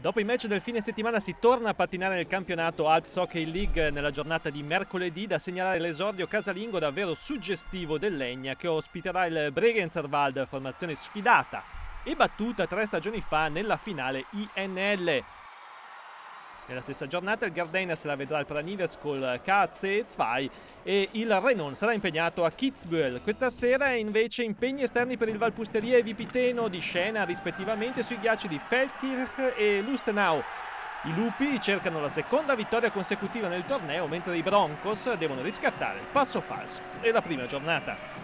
Dopo i match del fine settimana si torna a pattinare nel campionato Alps Hockey League nella giornata di mercoledì da segnalare l'esordio casalingo davvero suggestivo del Legna che ospiterà il Bregenzerwald, formazione sfidata e battuta tre stagioni fa nella finale INL. Nella stessa giornata il Gardena se la vedrà al Pranives col KC2 e il Renon sarà impegnato a Kitzbühel. Questa sera invece impegni esterni per il Valpusteria e Vipiteno di scena rispettivamente sui ghiacci di Feldkirch e Lustenau. I Lupi cercano la seconda vittoria consecutiva nel torneo mentre i Broncos devono riscattare il passo falso della prima giornata.